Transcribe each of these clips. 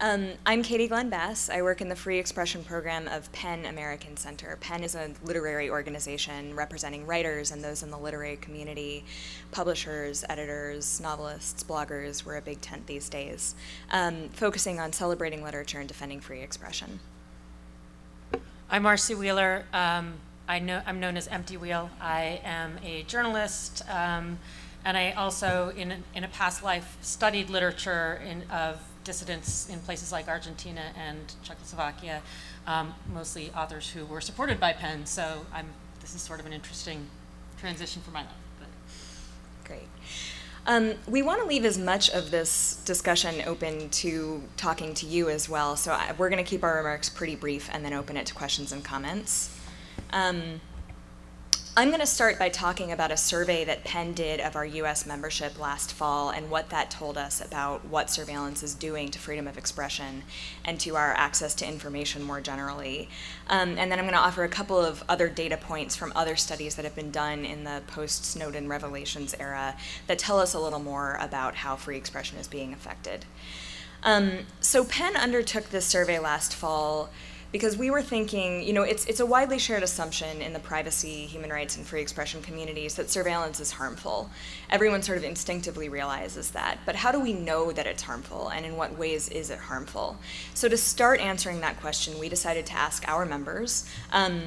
Um, I'm Katy Glenn Bass. I work in the Free Expression Program of PEN American Center. PEN is a literary organization representing writers and those in the literary community, publishers, editors, novelists, bloggers. We're a big tent these days, um, focusing on celebrating literature and defending free expression. I'm Marcy Wheeler. Um, I know, I'm known as Empty Wheel. I am a journalist, um, and I also, in a, in a past life, studied literature in, of dissidents in places like Argentina and Czechoslovakia, um, mostly authors who were supported by PEN. So I'm, this is sort of an interesting transition for my life. But. Great. Um, we want to leave as much of this discussion open to talking to you as well. So I, we're going to keep our remarks pretty brief and then open it to questions and comments. Um, I'm going to start by talking about a survey that PEN did of our US membership last fall and what that told us about what surveillance is doing to freedom of expression and to our access to information more generally. Um, and then I'm going to offer a couple of other data points from other studies that have been done in the post Snowden revelations era that tell us a little more about how free expression is being affected. Um, so PEN undertook this survey last fall because we were thinking, you know, it's, it's a widely shared assumption in the privacy, human rights, and free expression communities that surveillance is harmful. Everyone sort of instinctively realizes that. But how do we know that it's harmful, and in what ways is it harmful? So to start answering that question, we decided to ask our members, um,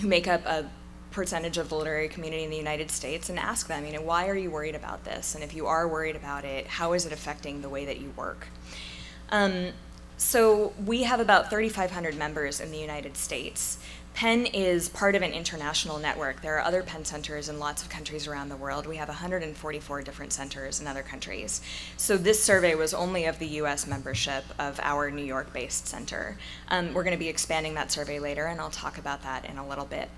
who make up a percentage of the literary community in the United States and ask them, you know, why are you worried about this? And if you are worried about it, how is it affecting the way that you work? Um, so we have about 3,500 members in the United States. PEN is part of an international network. There are other PEN centers in lots of countries around the world. We have 144 different centers in other countries. So this survey was only of the US membership of our New York based center. Um, we're going to be expanding that survey later, and I'll talk about that in a little bit.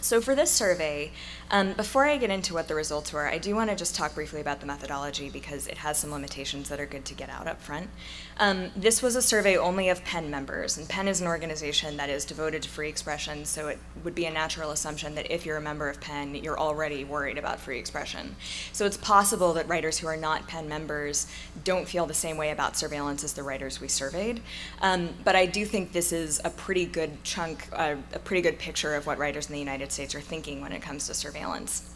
So for this survey, um, before I get into what the results were, I do want to just talk briefly about the methodology because it has some limitations that are good to get out up front. Um, this was a survey only of PEN members, and PEN is an organization that is devoted to free expression, so it would be a natural assumption that if you're a member of PEN, you're already worried about free expression. So it's possible that writers who are not PEN members don't feel the same way about surveillance as the writers we surveyed, um, but I do think this is a pretty good chunk, uh, a pretty good picture of what writers in the United States are thinking when it comes to surveillance.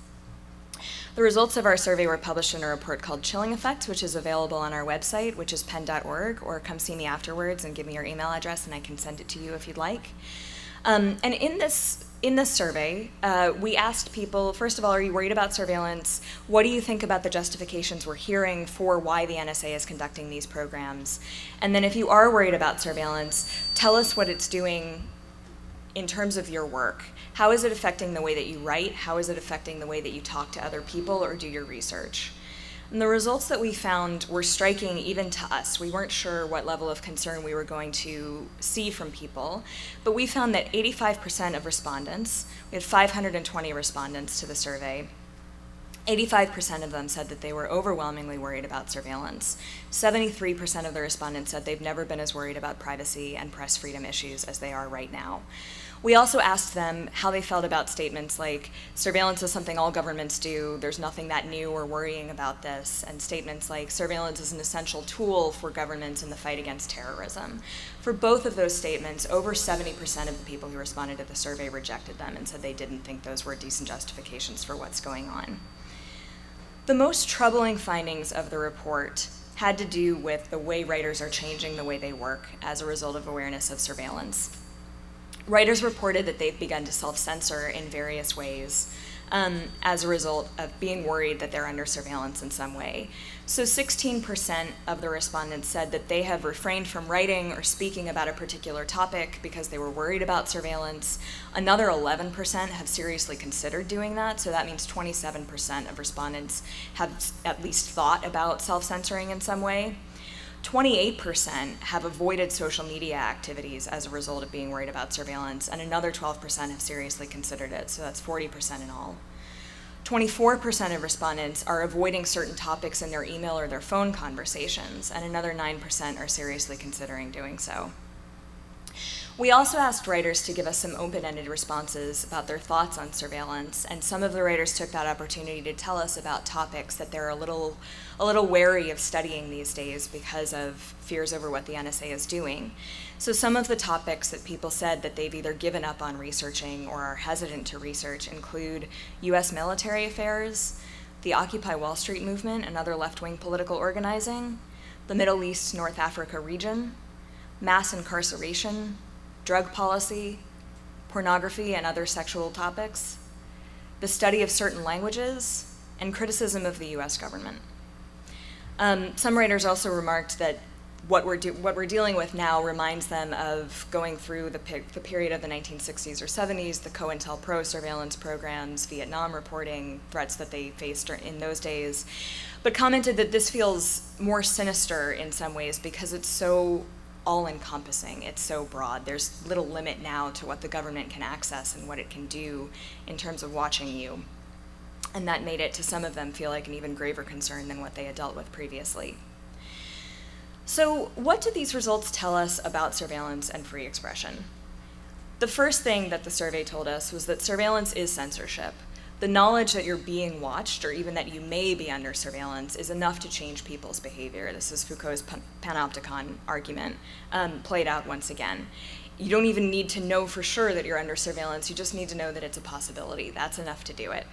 The results of our survey were published in a report called Chilling Effect, which is available on our website, which is pen.org, or come see me afterwards and give me your email address and I can send it to you if you'd like. Um, and in this in this survey, uh, we asked people, first of all, are you worried about surveillance? What do you think about the justifications we're hearing for why the NSA is conducting these programs? And then if you are worried about surveillance, tell us what it's doing in terms of your work. How is it affecting the way that you write? How is it affecting the way that you talk to other people or do your research? And the results that we found were striking even to us. We weren't sure what level of concern we were going to see from people, but we found that 85% of respondents, we had 520 respondents to the survey, 85% of them said that they were overwhelmingly worried about surveillance. 73% of the respondents said they've never been as worried about privacy and press freedom issues as they are right now. We also asked them how they felt about statements like surveillance is something all governments do, there's nothing that new or worrying about this, and statements like surveillance is an essential tool for governments in the fight against terrorism. For both of those statements, over 70% of the people who responded to the survey rejected them and said they didn't think those were decent justifications for what's going on. The most troubling findings of the report had to do with the way writers are changing the way they work as a result of awareness of surveillance. Writers reported that they've begun to self censor in various ways um, as a result of being worried that they're under surveillance in some way. So 16% of the respondents said that they have refrained from writing or speaking about a particular topic because they were worried about surveillance. Another 11% have seriously considered doing that, so that means 27% of respondents have at least thought about self censoring in some way. 28% have avoided social media activities as a result of being worried about surveillance, and another 12% have seriously considered it, so that's 40% in all. 24% of respondents are avoiding certain topics in their email or their phone conversations, and another 9% are seriously considering doing so. We also asked writers to give us some open ended responses about their thoughts on surveillance, and some of the writers took that opportunity to tell us about topics that they're a little, a little wary of studying these days because of fears over what the NSA is doing. So, some of the topics that people said that they've either given up on researching or are hesitant to research include US military affairs, the Occupy Wall Street movement and other left wing political organizing, the Middle East North Africa region, mass incarceration, drug policy, pornography and other sexual topics, the study of certain languages, and criticism of the US government. Um, some writers also remarked that what we're, what we're dealing with now reminds them of going through the, the period of the 1960s or 70s, the COINTELPRO surveillance programs, Vietnam reporting, threats that they faced in those days, but commented that this feels more sinister in some ways because it's so all encompassing. It's so broad. There's little limit now to what the government can access and what it can do in terms of watching you. And that made it to some of them feel like an even graver concern than what they had dealt with previously. So, what do these results tell us about surveillance and free expression? The first thing that the survey told us was that surveillance is censorship the knowledge that you're being watched or even that you may be under surveillance is enough to change people's behavior. This is Foucault's panopticon argument um, played out once again. You don't even need to know for sure that you're under surveillance, you just need to know that it's a possibility. That's enough to do it.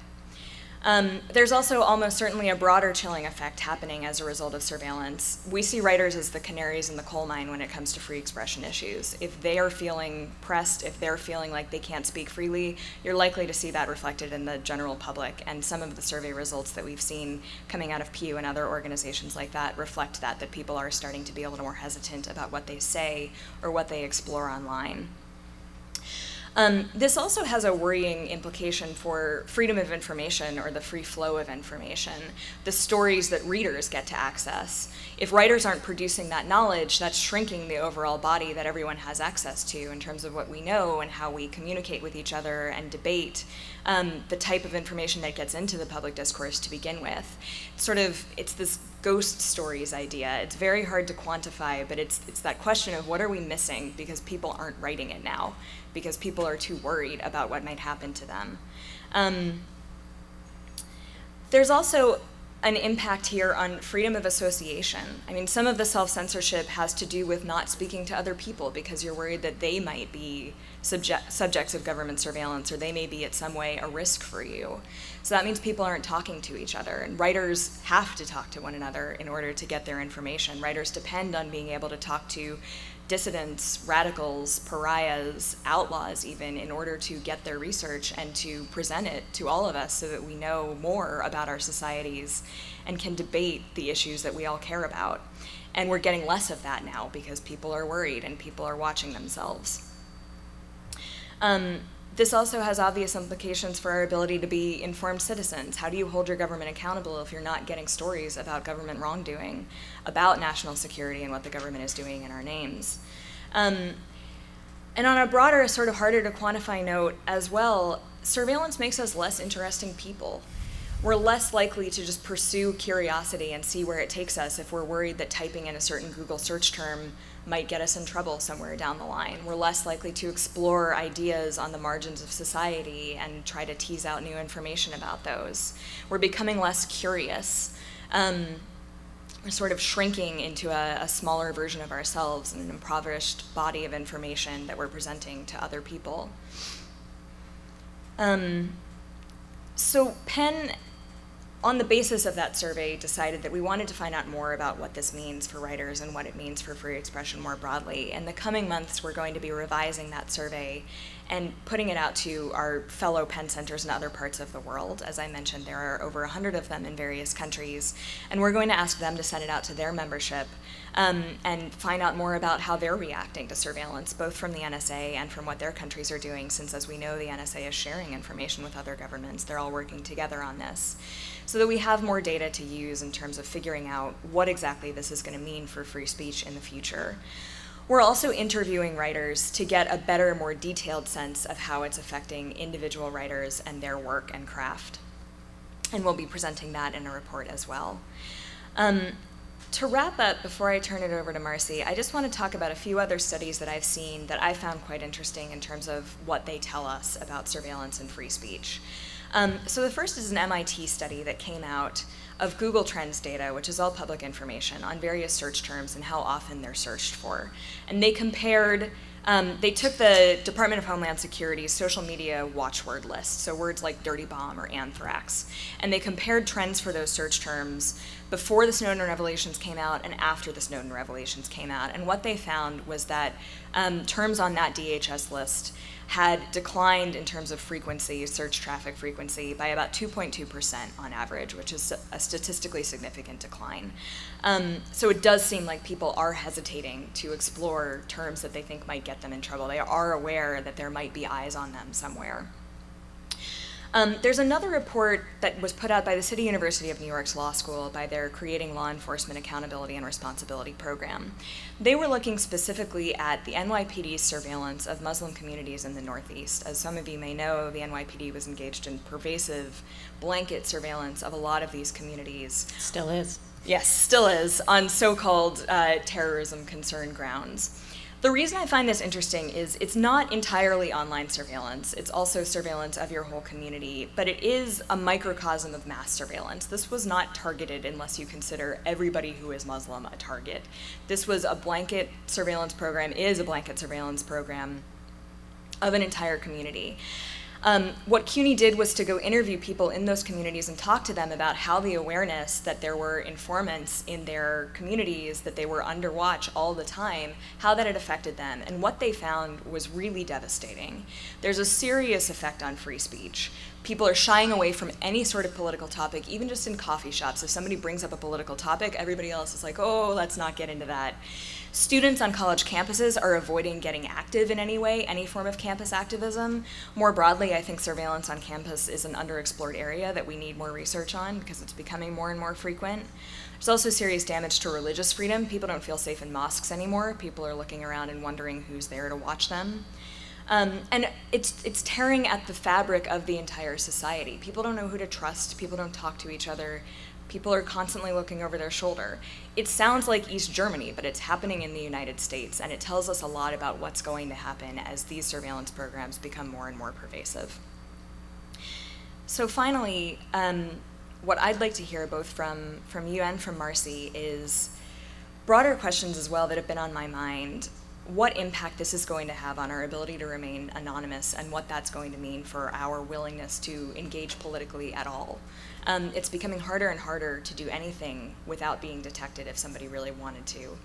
Um, there's also almost certainly a broader chilling effect happening as a result of surveillance. We see writers as the canaries in the coal mine when it comes to free expression issues. If they are feeling pressed, if they're feeling like they can't speak freely, you're likely to see that reflected in the general public. And some of the survey results that we've seen coming out of Pew and other organizations like that reflect that, that people are starting to be a little more hesitant about what they say or what they explore online. Um, this also has a worrying implication for freedom of information or the free flow of information, the stories that readers get to access. If writers aren't producing that knowledge, that's shrinking the overall body that everyone has access to in terms of what we know and how we communicate with each other and debate um, the type of information that gets into the public discourse to begin with. It's sort of, it's this ghost stories idea. It's very hard to quantify, but it's, it's that question of what are we missing because people aren't writing it now because people are too worried about what might happen to them. Um, there's also an impact here on freedom of association. I mean, some of the self censorship has to do with not speaking to other people because you're worried that they might be subject, subjects of government surveillance or they may be, at some way, a risk for you. So that means people aren't talking to each other. And writers have to talk to one another in order to get their information. Writers depend on being able to talk to dissidents, radicals, pariahs, outlaws, even, in order to get their research and to present it to all of us so that we know more about our societies and can debate the issues that we all care about. And we're getting less of that now because people are worried and people are watching themselves. Um, this also has obvious implications for our ability to be informed citizens. How do you hold your government accountable if you're not getting stories about government wrongdoing, about national security and what the government is doing in our names? Um, and on a broader, sort of harder to quantify note as well, surveillance makes us less interesting people we're less likely to just pursue curiosity and see where it takes us if we're worried that typing in a certain Google search term might get us in trouble somewhere down the line. We're less likely to explore ideas on the margins of society and try to tease out new information about those. We're becoming less curious. Um, we're sort of shrinking into a, a smaller version of ourselves and an impoverished body of information that we're presenting to other people. Um, so PEN on the basis of that survey, decided that we wanted to find out more about what this means for writers and what it means for free expression more broadly. In the coming months, we're going to be revising that survey and putting it out to our fellow PEN centers in other parts of the world. As I mentioned, there are over 100 of them in various countries, and we're going to ask them to send it out to their membership um, and find out more about how they're reacting to surveillance, both from the NSA and from what their countries are doing, since as we know, the NSA is sharing information with other governments. They're all working together on this. So that we have more data to use in terms of figuring out what exactly this is going to mean for free speech in the future. We're also interviewing writers to get a better, more detailed sense of how it's affecting individual writers and their work and craft. And we'll be presenting that in a report as well. Um, to wrap up, before I turn it over to Marcy, I just want to talk about a few other studies that I've seen that I found quite interesting in terms of what they tell us about surveillance and free speech. Um, so the first is an MIT study that came out of Google Trends data, which is all public information on various search terms and how often they're searched for. And they compared um, they took the Department of Homeland Security's social media watchword list, so words like dirty bomb or anthrax, and they compared trends for those search terms before the Snowden revelations came out and after the Snowden revelations came out. And what they found was that um, terms on that DHS list had declined in terms of frequency, search traffic frequency, by about 2.2% on average, which is a statistically significant decline. Um, so it does seem like people are hesitating to explore terms that they think might get them in trouble. They are aware that there might be eyes on them somewhere. Um, there's another report that was put out by the City University of New York's Law School by their Creating Law Enforcement Accountability and Responsibility program. They were looking specifically at the NYPD's surveillance of Muslim communities in the Northeast. As some of you may know, the NYPD was engaged in pervasive blanket surveillance of a lot of these communities. Still is. Yes, still is, on so called uh, terrorism concern grounds. The reason I find this interesting is it's not entirely online surveillance. It's also surveillance of your whole community, but it is a microcosm of mass surveillance. This was not targeted unless you consider everybody who is Muslim a target. This was a blanket surveillance program, is a blanket surveillance program of an entire community. Um, what CUNY did was to go interview people in those communities and talk to them about how the awareness that there were informants in their communities, that they were under watch all the time, how that had affected them. And what they found was really devastating. There's a serious effect on free speech. People are shying away from any sort of political topic, even just in coffee shops. If somebody brings up a political topic, everybody else is like, oh, let's not get into that. Students on college campuses are avoiding getting active in any way, any form of campus activism. More broadly, I think surveillance on campus is an underexplored area that we need more research on because it's becoming more and more frequent. There's also serious damage to religious freedom. People don't feel safe in mosques anymore. People are looking around and wondering who's there to watch them. Um, and it's, it's tearing at the fabric of the entire society. People don't know who to trust. People don't talk to each other. People are constantly looking over their shoulder. It sounds like East Germany, but it's happening in the United States, and it tells us a lot about what's going to happen as these surveillance programs become more and more pervasive. So finally, um, what I'd like to hear both from, from you and from Marcy is broader questions as well that have been on my mind. What impact this is going to have on our ability to remain anonymous and what that's going to mean for our willingness to engage politically at all um, it's becoming harder and harder to do anything without being detected if somebody really wanted to.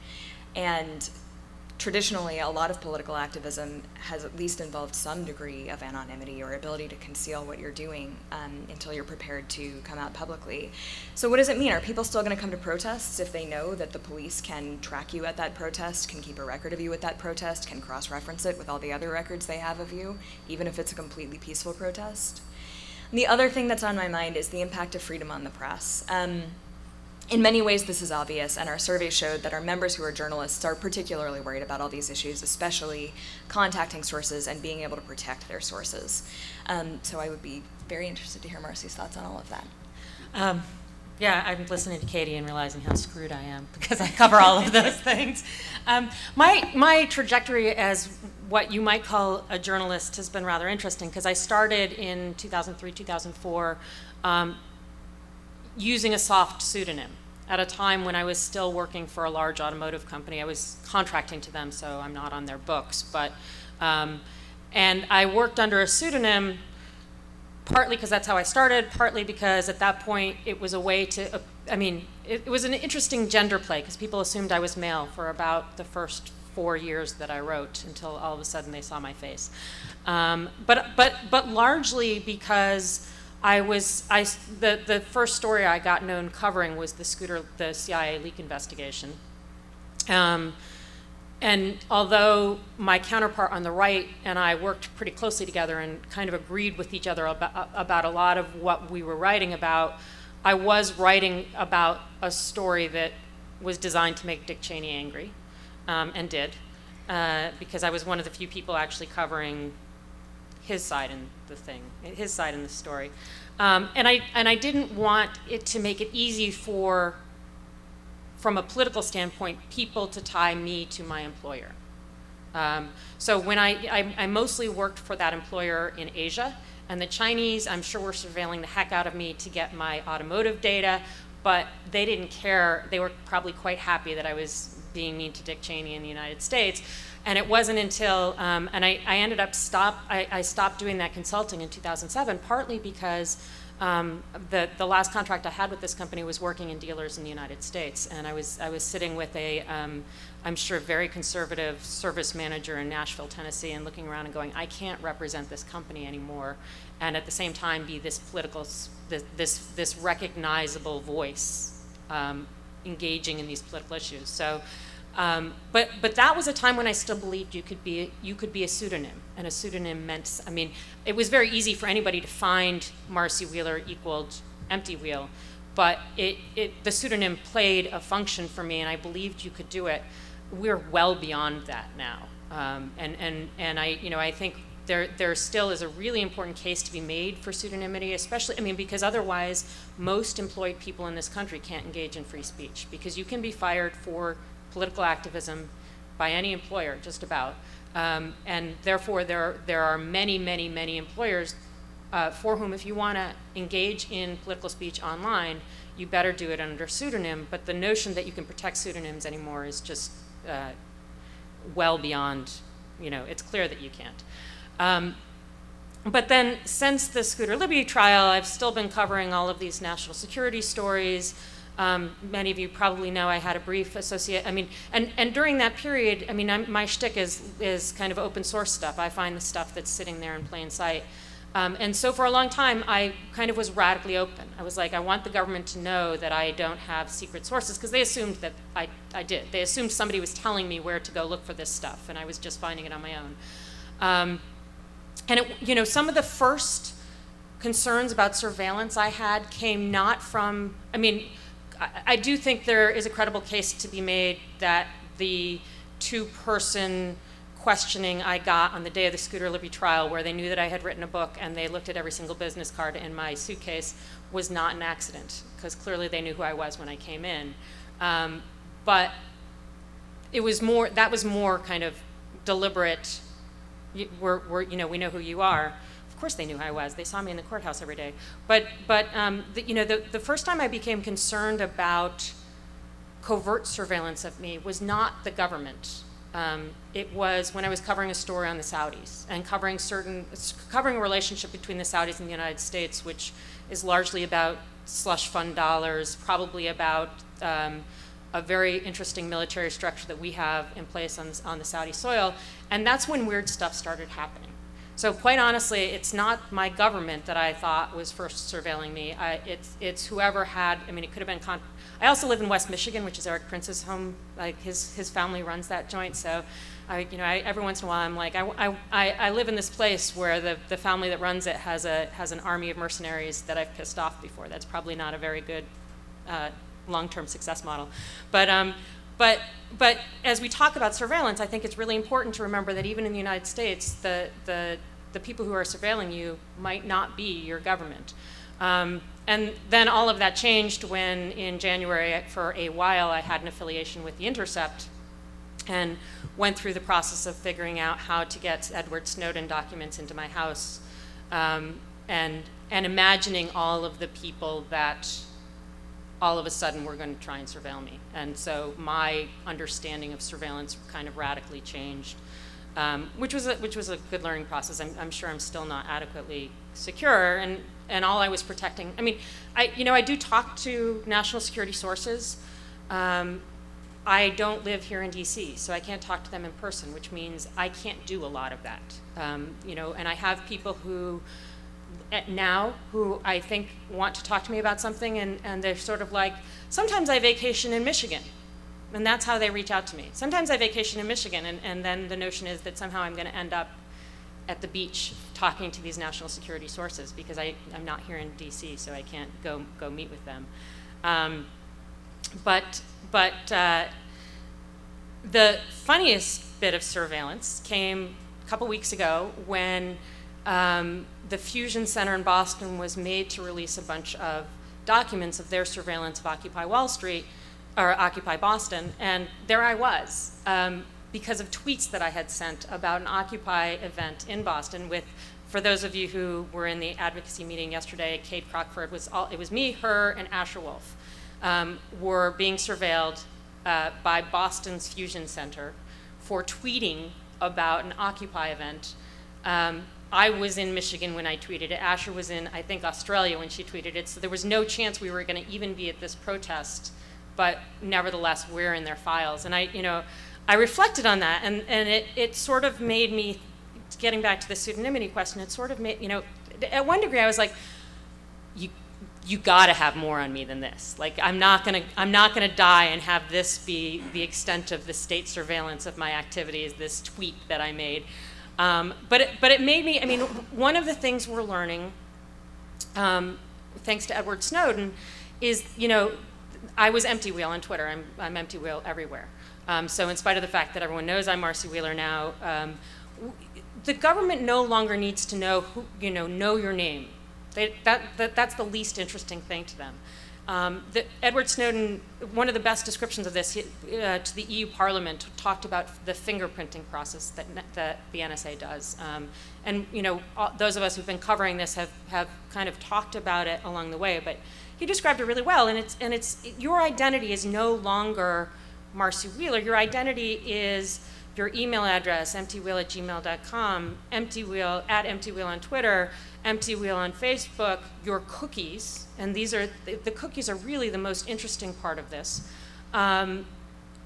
And traditionally, a lot of political activism has at least involved some degree of anonymity or ability to conceal what you're doing um, until you're prepared to come out publicly. So, what does it mean? Are people still going to come to protests if they know that the police can track you at that protest, can keep a record of you at that protest, can cross reference it with all the other records they have of you, even if it's a completely peaceful protest? The other thing that's on my mind is the impact of freedom on the press. Um, in many ways, this is obvious, and our survey showed that our members who are journalists are particularly worried about all these issues, especially contacting sources and being able to protect their sources. Um, so I would be very interested to hear Marcy's thoughts on all of that. Um, yeah, I'm listening to Katy and realizing how screwed I am because I cover all of those things. Um, my, my trajectory as what you might call a journalist has been rather interesting because I started in 2003, 2004 um, using a soft pseudonym at a time when I was still working for a large automotive company. I was contracting to them, so I'm not on their books. But um, and I worked under a pseudonym partly because that's how I started, partly because at that point it was a way to. Uh, I mean, it, it was an interesting gender play because people assumed I was male for about the first four years that I wrote until all of a sudden they saw my face. Um, but, but, but largely because I was, I, the, the first story I got known covering was the scooter, the CIA leak investigation. Um, and although my counterpart on the right and I worked pretty closely together and kind of agreed with each other about, about a lot of what we were writing about, I was writing about a story that was designed to make Dick Cheney angry um, and did, uh, because I was one of the few people actually covering his side in the thing, his side in the story. Um, and I and I didn't want it to make it easy for from a political standpoint, people to tie me to my employer. Um, so when I, I, I, mostly worked for that employer in Asia, and the Chinese, I'm sure, were surveilling the heck out of me to get my automotive data, but they didn't care. They were probably quite happy that I was being mean to Dick Cheney in the United States. And it wasn't until, um, and I, I, ended up stop, I, I, stopped doing that consulting in 2007, partly because um, the, the last contract I had with this company was working in dealers in the United States. And I was, I was sitting with a, um, sure, very conservative service manager in Nashville, Tennessee, and looking around and going, I can't represent this company anymore. And at the same time, be this political, this, this, this recognizable voice um, engaging in these political issues. So um, but but that was a time when I still believed you could be you could be a pseudonym, and a pseudonym meant I mean it was very easy for anybody to find Marcy Wheeler equaled Empty Wheel, but it, it the pseudonym played a function for me, and I believed you could do it. We're well beyond that now, um, and and and I you know I think there, there still is a really important case to be made for pseudonymity, especially, I mean, because otherwise, most employed people in this country can't engage in free speech because you can be fired for political activism by any employer, just about. Um, and therefore, there, there are many, many, many employers uh, for whom, if you want to engage in political speech online, you better do it under pseudonym. But the notion that you can protect pseudonyms anymore is just uh, well beyond, you know, it's clear that you can't. Um, but then, since the Scooter Libby trial, I've still been covering all of these national security stories. Um, many of you probably know I had a brief associate. I mean, and, and during that period, I mean, I'm, my shtick is is kind of open source stuff. I find the stuff that's sitting there in plain sight. Um, and so for a long time, I kind of was radically open. I was like, I want the government to know that I don't have secret sources because they assumed that I, I did. They assumed somebody was telling me where to go look for this stuff, and I was just finding it on my own. Um, and it, you know, some of the first concerns about surveillance I had came not from. I mean I, do think there is a credible case to be made that the two-person questioning I got on the day of the Scooter Libby trial, where they knew that I had written a book and they looked at every single business card in my suitcase, was not an accident, because clearly they knew who I was when I came in. Um, but it was more, that was more kind of deliberate, we're, we're, you know, we know who you are course they knew who I was. They saw me in the courthouse every day. But, but um, the, you know, the, the first time I became concerned about covert surveillance of me was not the government. Um, it was when I was covering a story on the Saudis and covering certain, covering a relationship between the Saudis and the United States, which is largely about slush fund dollars, probably about um, a very interesting military structure that we have in place on, on the Saudi soil. And that's when weird stuff started happening. So quite honestly, it's not my government that I thought was first surveilling me. I, it's, it's whoever had, I mean, it could have been, I also live in West Michigan, which is Erik Prince's home. Like his, his family runs that joint. So I, you know, I, every once in a while I'm like, I, I, I live in this place where the, the family that runs it has, a, has an army of mercenaries that I've pissed off before. That's probably not a very good uh, long-term success model. But, um, but, but as we talk about surveillance, I think it's really important to remember that even in the United States, the, the, the people who are surveilling you might not be your government. Um, and then all of that changed when in January, for a while, I had an affiliation with The Intercept and went through the process of figuring out how to get Edward Snowden documents into my house um, and, and imagining all of the people that all of a sudden were going to try and surveil me. And so my understanding of surveillance kind of radically changed, um, which, was a, which was a good learning process. I'm, I'm, sure I'm still not adequately secure. And, and all I was protecting, I mean, I, you know, I do talk to national security sources. Um, I don't live here in DC, so I can't talk to them in person, which means I can't do a lot of that. Um, you know, and I have people who now who I think want to talk to me about something, and, and they're sort of like, sometimes I vacation in Michigan. And that's how they reach out to me. Sometimes I vacation in Michigan, and, and then the notion is that somehow I'm going to end up at the beach talking to these national security sources because I, I'm not here in DC, so I can't go, go meet with them. Um, but but uh, the funniest bit of surveillance came a couple weeks ago when um, the Fusion Center in Boston was made to release a bunch of documents of their surveillance of Occupy Wall Street. or Occupy Boston, and there I was um, because of tweets that I had sent about an Occupy event in Boston with. For those of you who were in the advocacy meeting yesterday, Kade Crockford was all, it was me, her, and Asher Wolf um, were being surveilled uh, by Boston's Fusion Center for tweeting about an Occupy event. Um, I was in Michigan when I tweeted it. Asher was in, I think, Australia when she tweeted it. So there was no chance we were going to even be at this protest but nevertheless, we're in their files. And I, you know, I reflected on that, and, and it, it sort of made me, getting back to the pseudonymity question, it sort of made, you know, at one degree I was like, you, you gotta have more on me than this. Like, I'm not gonna, I'm not gonna die and have this be the extent of the state surveillance of my activities, this tweet that I made. Um, but, it, but it made me, I mean, one of the things we're learning, um, thanks to Edward Snowden, is, you know, I was empty wheel on Twitter. I'm, I'm empty wheel everywhere. Um, so in spite of the fact that everyone knows I'm Marcy Wheeler now, um, the government no longer needs to know who, you know, know your name. They, that, that, that's the least interesting thing to them. Um, the, Edward Snowden, one of the best descriptions of this uh, to the EU Parliament, talked about the fingerprinting process that, that the NSA does. Um, and you know, all, those of us who've been covering this have, have kind of talked about it along the way. But he described it really well. And it's, and it's, your identity is no longer Marcy Wheeler. Your identity is your email address, emptywheel at gmail.com, emptywheel at emptywheel on Twitter, emptywheel on Facebook, your cookies, and these are, the cookies are really the most interesting part of this, um,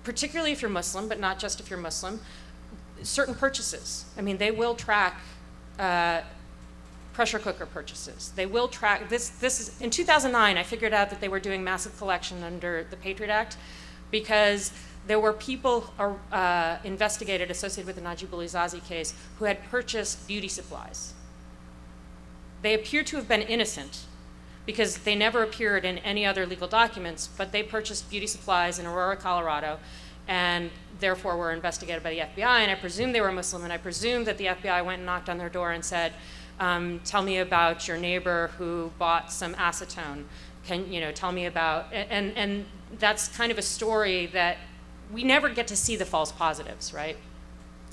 particularly if you're Muslim, but not just if you're Muslim, certain purchases. I mean, they will track uh, pressure cooker purchases. They will track this. This is in 2009. I figured out that they were doing massive collection under the Patriot Act because there were people uh, investigated associated with the Najibullah Zazi case who had purchased beauty supplies. They appear to have been innocent because they never appeared in any other legal documents, but they purchased beauty supplies in Aurora, Colorado, and therefore were investigated by the FBI. And I presume they were Muslim, and I presume that the FBI went and knocked on their door and said, um, tell me about your neighbor who bought some acetone. Can you know? Tell me about and and that's kind of a story that we never get to see the false positives, right?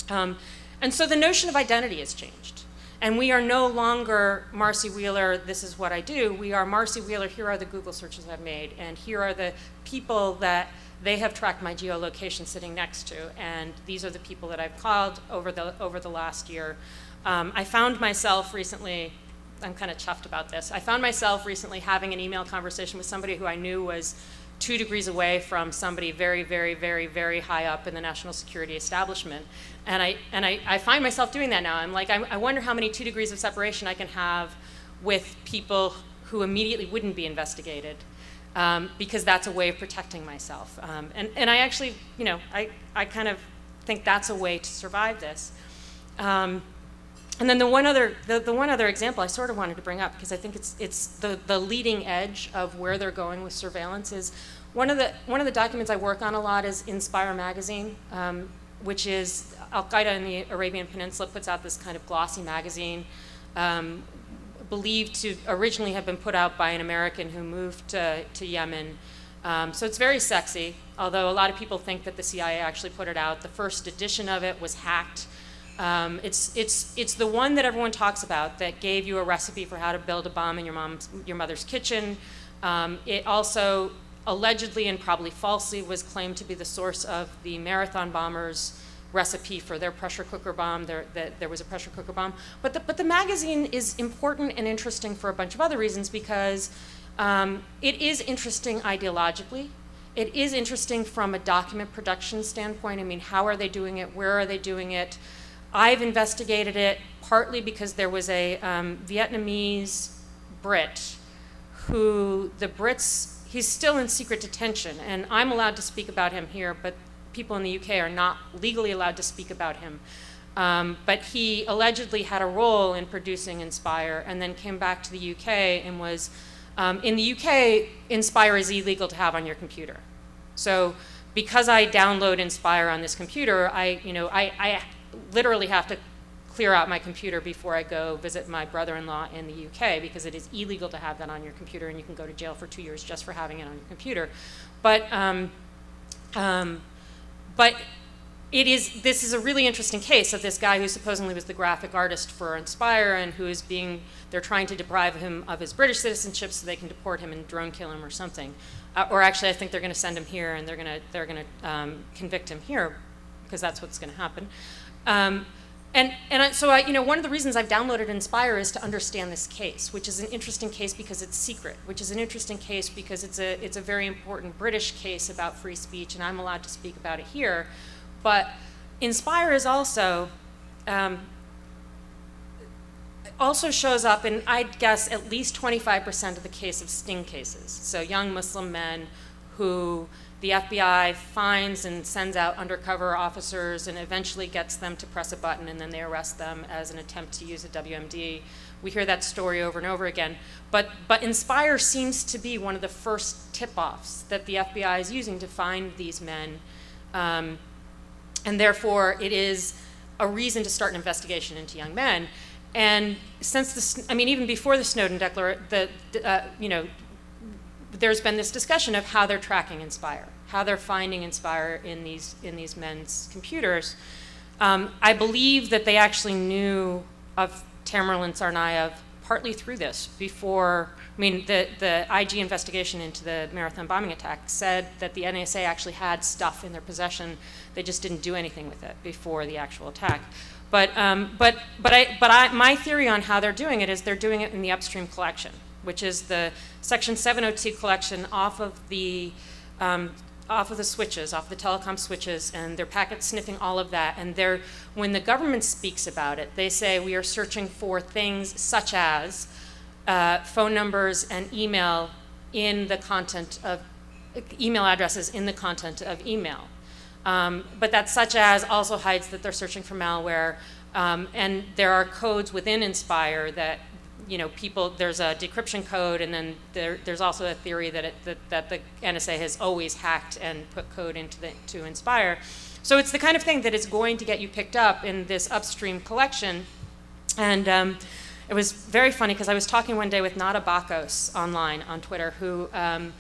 Um, and so the notion of identity has changed. And we are no longer Marcy Wheeler, this is what I do. We are Marcy Wheeler, here are the Google searches I've made, and here are the people that they have tracked my geolocation sitting next to, and these are the people that I've called over the, over the last year. Um, I found myself recently, I'm kind of chuffed about this. I found myself recently having an email conversation with somebody who I knew was two degrees away from somebody very, very, very, very high up in the national security establishment. And I, and I, I find myself doing that now. I'm like, I, I wonder how many two degrees of separation I can have with people who immediately wouldn't be investigated. Um, because that's a way of protecting myself. Um, and, and I actually, you know, I, I kind of think that's a way to survive this. Um, and then the one other, the, the one other example I sort of wanted to bring up because I think it's, it's the, the leading edge of where they're going with surveillance is one of the, one of the documents I work on a lot is Inspire magazine, um, which is Al-Qaeda in the Arabian Peninsula puts out this kind of glossy magazine um, believed to originally have been put out by an American who moved to, to Yemen. Um, so it's very sexy, although a lot of people think that the CIA actually put it out. The first edition of it was hacked um, it's, it's, it's the one that everyone talks about that gave you a recipe for how to build a bomb in your, mom's, your mother's kitchen. Um, it also allegedly and probably falsely was claimed to be the source of the marathon bombers recipe for their pressure cooker bomb. There, that there was a pressure cooker bomb. But the, but the magazine is important and interesting for a bunch of other reasons because um, it is interesting ideologically. It is interesting from a document production standpoint. I mean, how are they doing it? Where are they doing it? I've investigated it partly because there was a um, Vietnamese Brit who the Brits, he's still in secret detention, and I'm allowed to speak about him here, but people in the UK are not legally allowed to speak about him. Um, but he allegedly had a role in producing Inspire and then came back to the UK and was, um, in the UK, Inspire is illegal to have on your computer. So because I download Inspire on this computer, I, you know, I, I literally have to clear out my computer before I go visit my brother-in-law in the UK because it is illegal to have that on your computer and you can go to jail for two years just for having it on your computer. But, um, Um, but it is this is a really interesting case of this guy who supposedly was the graphic artist for Inspire and who is being they're trying to deprive him of his British citizenship so they can deport him and drone kill him or something. Uh, or actually, I think they're going to send him here and they're going to they're going to um, convict him here because that's what's going to happen. Um, and, and I, so I, you know, one of the reasons I've downloaded Inspire is to understand this case, which is an interesting case because it's secret, which is an interesting case because it's a, it's a very important British case about free speech, and I'm allowed to speak about it here. But Inspire is also um, also shows up in, I'd guess, at least 25% of the case of sting cases. So young Muslim men who the FBI finds and sends out undercover officers and eventually gets them to press a button and then they arrest them as an attempt to use a WMD. We hear that story over and over again. But, but Inspire seems to be one of the first tip-offs that the FBI is using to find these men. Um, and therefore, it is a reason to start an investigation into young men. And since this, I mean, even before the Snowden declaration, the, uh, you know, there's been this discussion of how they're tracking Inspire, how they're finding Inspire in these in these men's computers. Um, I believe that they actually knew of Tamerlan Tsarnaev partly through this before, I mean, the, the IG investigation into the marathon bombing attack said that the NSA actually had stuff in their possession. They just didn't do anything with it before the actual attack. But, um, but, but, I, but I, my theory on how they're doing it is they're doing it in the upstream collection, which is the Section 702 collection off of the um, off of the switches, off the telecom switches, and they're packet sniffing all of that. And they're, when the government speaks about it, they say we are searching for things such as uh, phone numbers and email in the content of email addresses in the content of email. Um, but that such as also hides that they're searching for malware. Um, and there are codes within Inspire that you know, people, there's a decryption code, and then there, there's also a theory that, it, that, that the NSA has always hacked and put code into the, to Inspire. So it's the kind of thing that is going to get you picked up in this upstream collection. And um, it was very funny because I was talking one day with Nada Bakos online on Twitter, who um,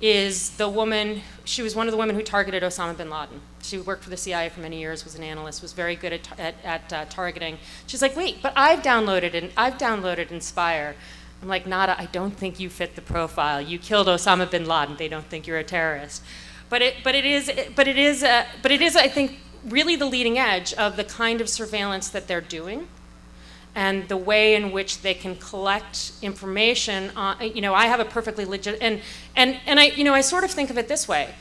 is the woman, she was one of the women who targeted Osama bin Laden. She worked for the CIA for many years, was an analyst, was very good at, at, at uh, targeting. She's like, wait, but I've downloaded and I've downloaded Inspire. I'm like, Nada, I don't think you fit the profile. You killed Osama bin Laden. They don't think you're a terrorist. But it, but it is, but it is, uh, but it is, I think, really the leading edge of the kind of surveillance that they're doing and the way in which they can collect information on, you know, I have a perfectly legit, and, and, and I, you know, I sort of think of it this way.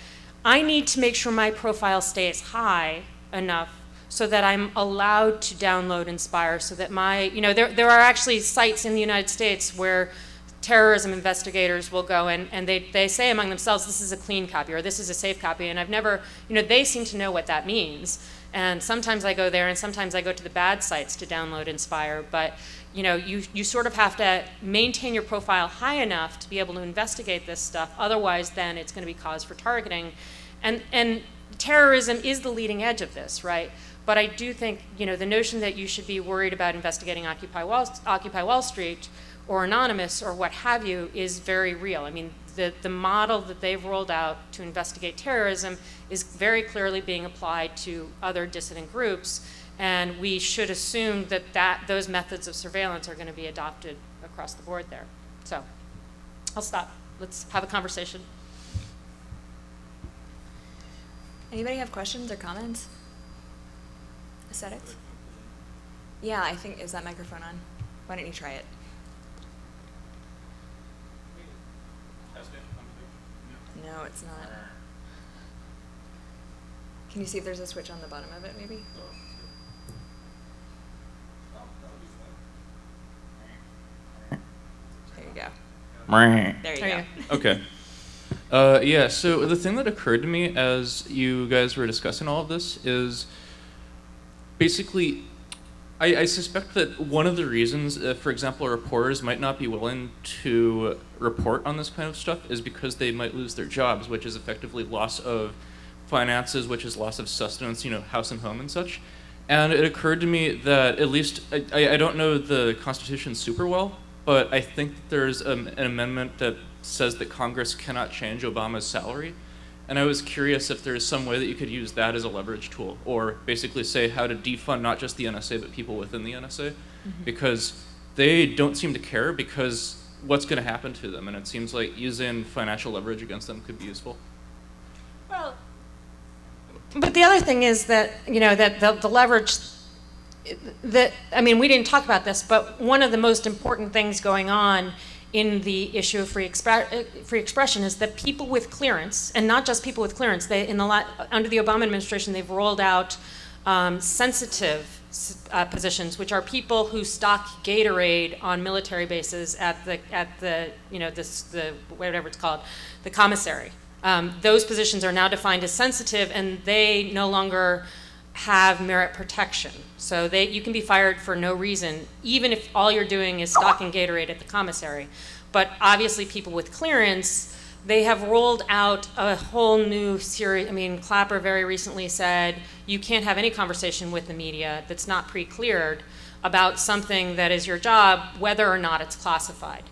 I need to make sure my profile stays high enough so that I'm allowed to download Inspire so that my, you know, there, there are actually sites in the United States where terrorism investigators will go and, and they, they say among themselves, this is a clean copy or this is a safe copy. And I've never, you know, they seem to know what that means. And sometimes I go there and sometimes I go to the bad sites to download Inspire. But you know, you, you sort of have to maintain your profile high enough to be able to investigate this stuff. Otherwise, then it's going to be cause for targeting. And, and terrorism is the leading edge of this, right? But I do think, you know, the notion that you should be worried about investigating Occupy Wall, Occupy Wall Street or Anonymous or what have you is very real. I mean, the, the model that they've rolled out to investigate terrorism is very clearly being applied to other dissident groups, and we should assume that, that those methods of surveillance are going to be adopted across the board there. So I'll stop. Let's have a conversation. Anybody have questions or comments? Aesthetics? Yeah, I think, is that microphone on? Why don't you try it? No, it's not. Can you see if there's a switch on the bottom of it, maybe? There you go. There you go. Okay. Uh, yeah, so the thing that occurred to me as you guys were discussing all of this is basically I, I, suspect that one of the reasons, uh, for example, reporters might not be willing to report on this kind of stuff is because they might lose their jobs, which is effectively loss of finances, which is loss of sustenance, you know, house and home and such. And it occurred to me that at least, I, I don't know the Constitution super well, but I think there's an amendment that says that Congress cannot change Obama's salary. And I was curious if there's some way that you could use that as a leverage tool, or basically say how to defund not just the NSA, but people within the NSA, Mm-hmm. because they don't seem to care because what's going to happen to them, and it seems like using financial leverage against them could be useful. Well, but the other thing is that, you know, that the, the leverage, that, I mean, we didn't talk about this, but one of the most important things going on in the issue of free, expre- uh, free expression is that people with clearance, and not just people with clearance, they, in the under the Obama administration, they've rolled out um, sensitive uh, positions, which are people who stock Gatorade on military bases at the at the you know this the whatever it's called, the commissary. Um, those positions are now defined as sensitive, and they no longer have merit protection. So they you can be fired for no reason, even if all you're doing is stocking Gatorade at the commissary. But obviously, people with clearance they have rolled out a whole new series. I mean, Clapper very recently said you can't have any conversation with the media that's not pre cleared about something that is your job, whether or not it's classified.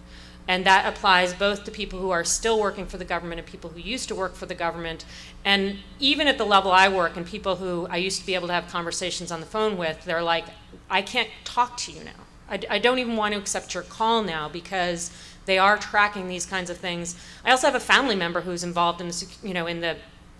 And that applies both to people who are still working for the government and people who used to work for the government. And even at the level I work, and people who I used to be able to have conversations on the phone with, they're like, I can't talk to you now. I, I don't even want to accept your call now because they are tracking these kinds of things. I also have a family member who's involved in the, you know, in the,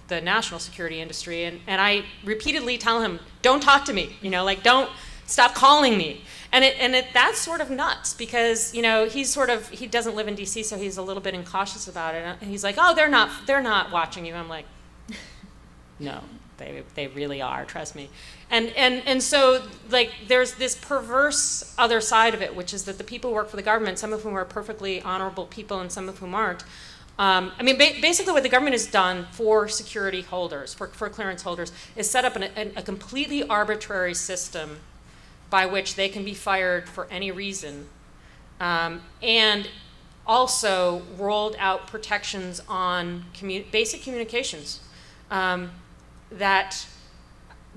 the national security industry, and, and I repeatedly tell him, don't talk to me, you know, like don't stop calling me. And it, and it, that's sort of nuts because, you know, he's sort of, he doesn't live in DC, so he's a little bit incautious about it. And he's like, oh, they're not, they're not watching you. I'm like, no, they, they really are, trust me. And, and, and so, like, there's this perverse other side of it, which is that the people who work for the government, some of whom are perfectly honorable people and some of whom aren't, um, I mean, ba basically, what the government has done for security holders, for, for clearance holders, is set up an, an, a completely arbitrary system by which they can be fired for any reason, um, and also rolled out protections on commu basic communications um, that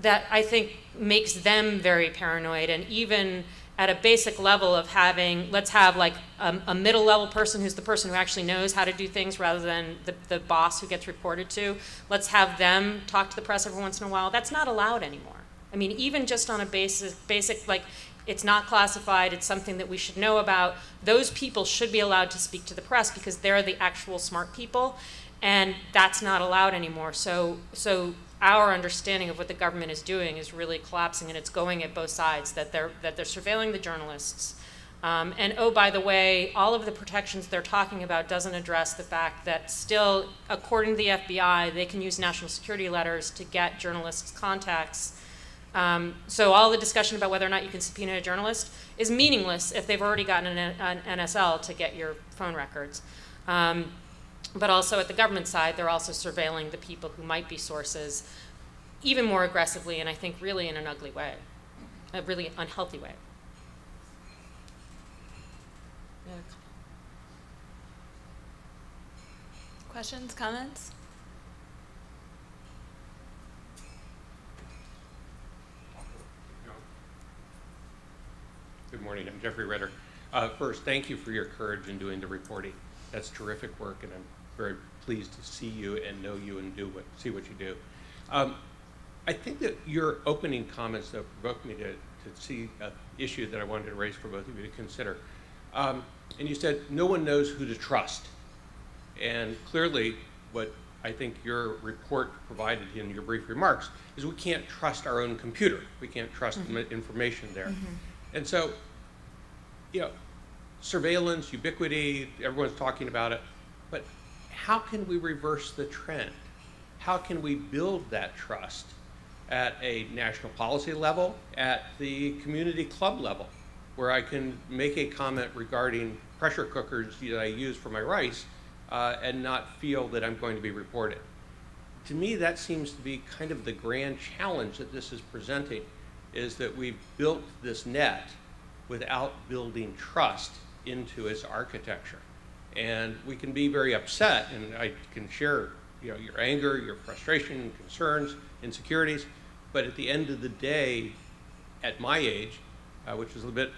that I think makes them very paranoid, and even at a basic level of having, let's have like a, a, middle level person who's the person who actually knows how to do things rather than the, the boss who gets reported to. Let's have them talk to the press every once in a while. That's not allowed anymore. I mean, even just on a basis, basic, like, it's not classified, it's something that we should know about. Those people should be allowed to speak to the press because they're the actual smart people, and that's not allowed anymore. So, so our understanding of what the government is doing is really collapsing, and it's going at both sides. That they're that they're surveilling the journalists, um, and oh, by the way, all of the protections they're talking about doesn't address the fact that still, according to the FBI, they can use national security letters to get journalists' contacts. Um, so all the discussion about whether or not you can subpoena a journalist is meaningless if they've already gotten an, an NSL to get your phone records. Um, but also at the government side, they're also surveilling the people who might be sources even more aggressively, and I think really in an ugly way, a really unhealthy way. Questions, comments? Good morning. I'm Jeffrey Ritter. Uh, first, thank you for your courage in doing the reporting. That's terrific work, and I'm very pleased to see you and know you and do what see what you do. Um, I think that your opening comments though provoked me to, to see an issue that I wanted to raise for both of you to consider. Um, and you said no one knows who to trust, and clearly, what I think your report provided in your brief remarks is we can't trust our own computer. We can't trust mm -hmm. the information there, mm -hmm. and so, you know, surveillance, ubiquity, everyone's talking about it, but how can we reverse the trend? How can we build that trust at a national policy level, at the community club level, where I can make a comment regarding pressure cookers that I use for my rice uh, and not feel that I'm going to be reported? To me, that seems to be kind of the grand challenge that this is presenting, is that we've built this net without building trust into its architecture. And we can be very upset, and I can share you know, your anger, your frustration, concerns, insecurities, but at the end of the day, at my age, uh, which is a little bit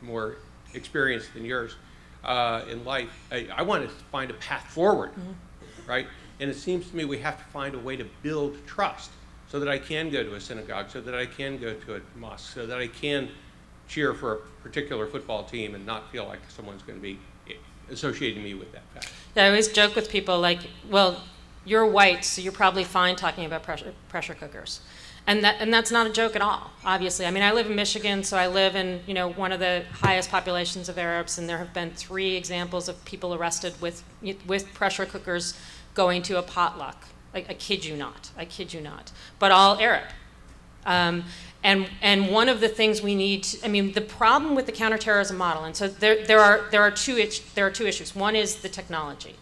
more experienced than yours uh, in life, I, I want to find a path forward, mm -hmm. right? And it seems to me we have to find a way to build trust so that I can go to a synagogue, so that I can go to a mosque, so that I can cheer for a particular football team and not feel like someone's going to be associating me with that fact. Yeah, I always joke with people like, well, you're white, so you're probably fine talking about pressure, pressure cookers. And, that, and that's not a joke at all, obviously. I mean, I live in Michigan, so I live in you know, one of the highest populations of Arabs, and there have been three examples of people arrested with, with pressure cookers going to a potluck. I, I kid you not. I kid you not. But all Arab. Um, and, and one of the things we need, to, I mean, the problem with the counterterrorism model, and so there, there, are, there, are two, there are two issues. One is the technology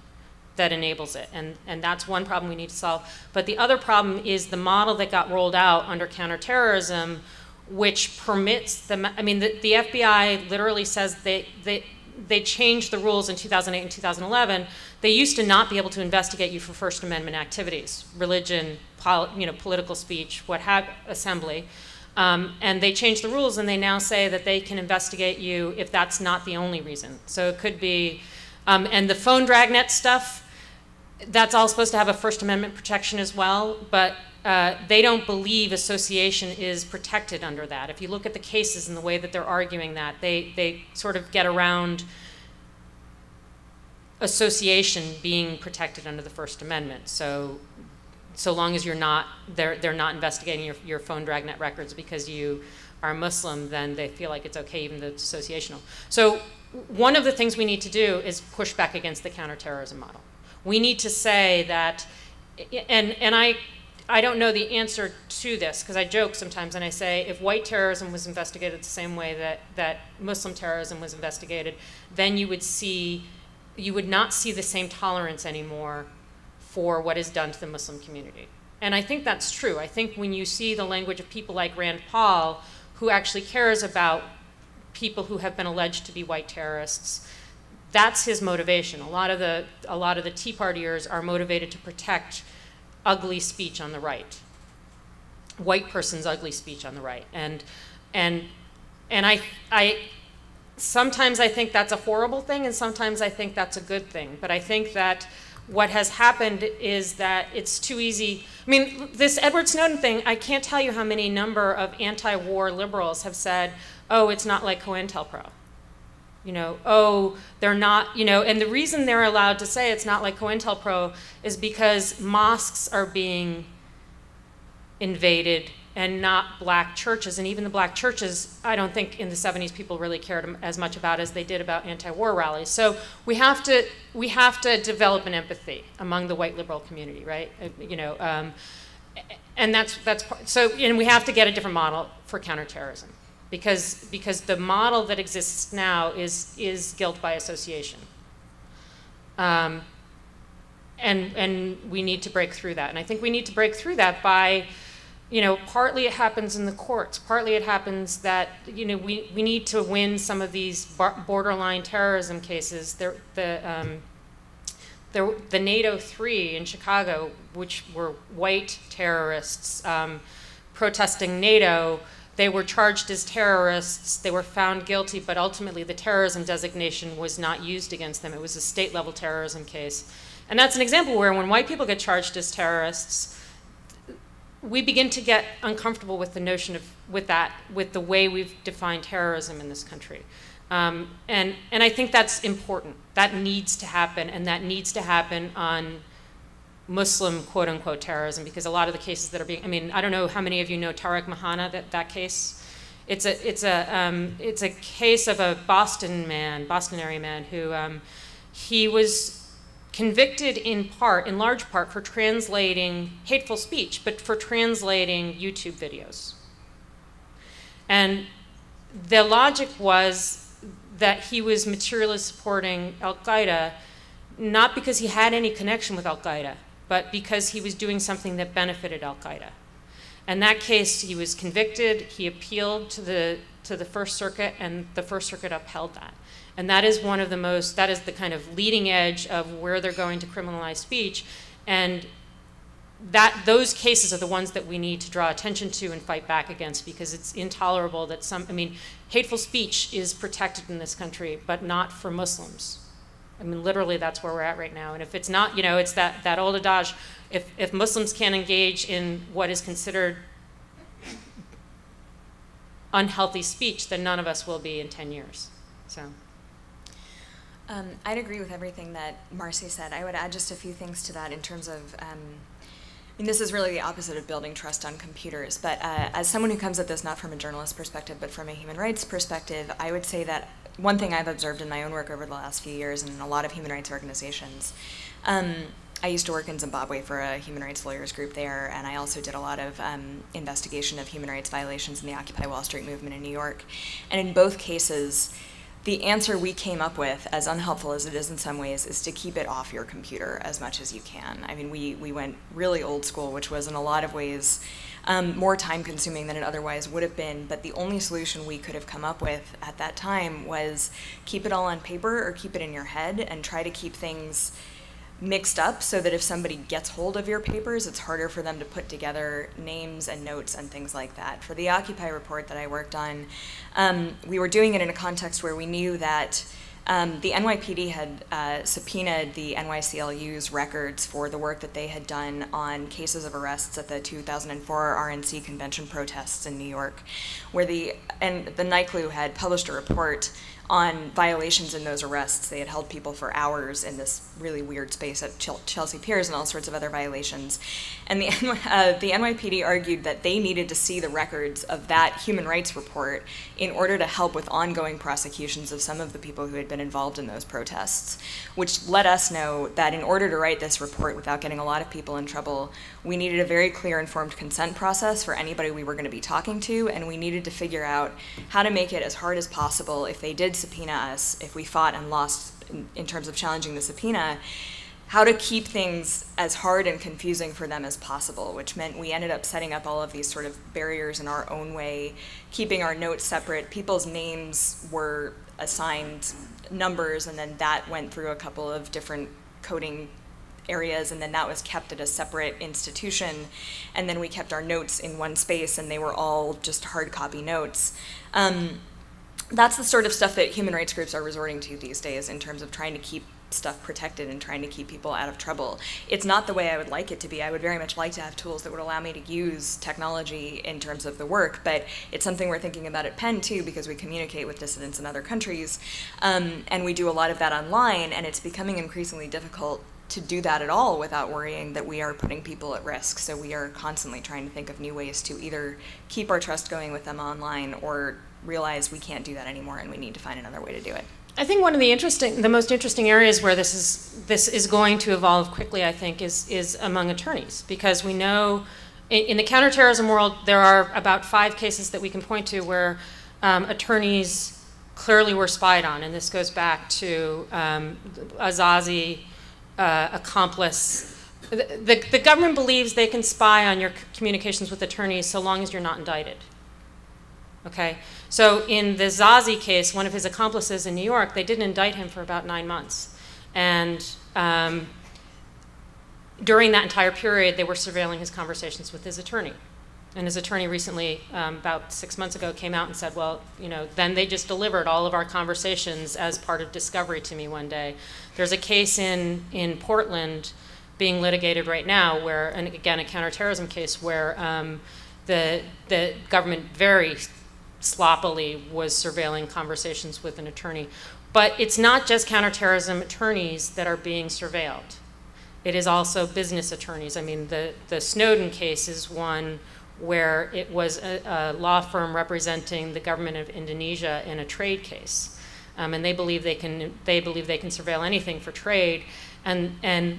that enables it, and, and that's one problem we need to solve. But the other problem is the model that got rolled out under counterterrorism, which permits the, I mean, the, the FBI literally says they, they, they changed the rules in 2008 and 2011. They used to not be able to investigate you for First Amendment activities, religion, you know, political speech, what have, assembly. Um, and they changed the rules and they now say that they can investigate you if that's not the only reason. So it could be, um, and the phone dragnet stuff, that's all supposed to have a First Amendment protection as well, but uh, they don't believe association is protected under that. If you look at the cases and the way that they're arguing that, they, they sort of get around association being protected under the First Amendment. So so long as you're not, they're, they're not investigating your, your phone dragnet records because you are Muslim, then they feel like it's okay, even though it's associational. So one of the things we need to do is push back against the counterterrorism model. We need to say that, and, and I, I don't know the answer to this because I joke sometimes and I say if white terrorism was investigated the same way that, that Muslim terrorism was investigated, then you would see, you would not see the same tolerance anymore for what is done to the Muslim community. And I think that's true. I think when you see the language of people like Rand Paul, who actually cares about people who have been alleged to be white terrorists, that's his motivation. A lot of the, a lot of the Tea Partiers are motivated to protect ugly speech on the right, white person's ugly speech on the right. And, and, and I, I, sometimes I think that's a horrible thing, and sometimes I think that's a good thing. But I think that what has happened is that it's too easy. I mean, this Edward Snowden thing, I can't tell you how many number of anti-war liberals have said, oh, it's not like COINTELPRO. You know, oh, they're not, you know, and the reason they're allowed to say it's not like COINTELPRO is because mosques are being invaded and not black churches. And even the black churches, I don't think in the 70s people really cared as much about as they did about anti-war rallies. So we have to we have to develop an empathy among the white liberal community, right? Uh, you know, um, and that's that's part, so. And we have to get a different model for counterterrorism, because because the model that exists now is is guilt by association. Um, and and we need to break through that. And I think we need to break through that by you know, partly it happens in the courts. Partly it happens that, you know, we, we need to win some of these borderline terrorism cases. There, the, um, there, the NATO 3 in Chicago, which were white terrorists um, protesting NATO, they were charged as terrorists. They were found guilty, but ultimately the terrorism designation was not used against them. It was a state level terrorism case. And that's an example where when white people get charged as terrorists, we begin to get uncomfortable with the notion of with that with the way we've defined terrorism in this country. Um, and and I think that's important. That needs to happen and that needs to happen on Muslim quote unquote terrorism because a lot of the cases that are being I mean I don't know how many of you know Tarek Mehanna that that case. It's a it's a um, it's a case of a Boston man Boston area man who um, he was convicted in part, in large part, for translating hateful speech, but for translating YouTube videos. And the logic was that he was materially supporting Al Qaeda, not because he had any connection with Al Qaeda, but because he was doing something that benefited Al Qaeda. In that case, he was convicted, he appealed to the, to the First Circuit, and the First Circuit upheld that. And that is one of the most, that is the kind of leading edge of where they're going to criminalize speech. And that those cases are the ones that we need to draw attention to and fight back against because it's intolerable that some, I mean, hateful speech is protected in this country, but not for Muslims. I mean, literally, that's where we're at right now. And if it's not, you know, it's that, that old adage if, if Muslims can't engage in what is considered unhealthy speech, then none of us will be in 10 years. So. Um, I'd agree with everything that Marcy said. I would add just a few things to that in terms of. Um, I mean, this is really the opposite of building trust on computers. But uh, as someone who comes at this not from a journalist perspective, but from a human rights perspective, I would say that one thing I've observed in my own work over the last few years and in a lot of human rights organizations. Um, I used to work in Zimbabwe for a human rights lawyers group there, and I also did a lot of um, investigation of human rights violations in the Occupy Wall Street movement in New York. And in both cases, the answer we came up with, as unhelpful as it is in some ways, is to keep it off your computer as much as you can. I mean, we, we went really old school, which was in a lot of ways um, more time consuming than it otherwise would have been. But the only solution we could have come up with at that time was keep it all on paper or keep it in your head and try to keep things mixed up so that if somebody gets hold of your papers, it's harder for them to put together names and notes and things like that. For the Occupy report that I worked on, um, we were doing it in a context where we knew that. Um, the NYPD had uh, subpoenaed the NYCLU's records for the work that they had done on cases of arrests at the 2004 RNC convention protests in New York, where the and the NYCLU had published a report on violations in those arrests. They had held people for hours in this really weird space at Chelsea Piers and all sorts of other violations. And the, uh, the NYPD argued that they needed to see the records of that human rights report in order to help with ongoing prosecutions of some of the people who had been involved in those protests, which let us know that in order to write this report without getting a lot of people in trouble, we needed a very clear informed consent process for anybody we were going to be talking to, and we needed to figure out how to make it as hard as possible if they did subpoena us, if we fought and lost in, in terms of challenging the subpoena, how to keep things as hard and confusing for them as possible, which meant we ended up setting up all of these sort of barriers in our own way, keeping our notes separate. People's names were assigned numbers, and then that went through a couple of different coding areas, and then that was kept at a separate institution. And then we kept our notes in one space, and they were all just hard copy notes. Um, that's the sort of stuff that human rights groups are resorting to these days in terms of trying to keep stuff protected and trying to keep people out of trouble. It's not the way I would like it to be. I would very much like to have tools that would allow me to use technology in terms of the work, but it's something we're thinking about at PEN too because we communicate with dissidents in other countries, um, and we do a lot of that online, and it's becoming increasingly difficult to do that at all without worrying that we are putting people at risk. So we are constantly trying to think of new ways to either keep our trust going with them online or realize we can't do that anymore and we need to find another way to do it. I think one of the interesting, the most interesting areas where this is this is going to evolve quickly, I think, is is among attorneys because we know in, in the counterterrorism world there are about five cases that we can point to where um, attorneys clearly were spied on, and this goes back to um, Azazi, uh, accomplice. The, the, the government believes they can spy on your communications with attorneys so long as you're not indicted. Okay, so in the Zazi case, one of his accomplices in New York, they didn't indict him for about nine months, and um, during that entire period, they were surveilling his conversations with his attorney. And his attorney recently, um, about six months ago, came out and said, "Well, you know, then they just delivered all of our conversations as part of discovery to me one day." There's a case in in Portland being litigated right now, where, and again, a counterterrorism case where um, the the government very sloppily was surveilling conversations with an attorney. But it's not just counterterrorism attorneys that are being surveilled. It is also business attorneys. I mean, the, the Snowden case is one where it was a, a law firm representing the government of Indonesia in a trade case. Um, and they believe they can they believe they can surveil anything for trade, and and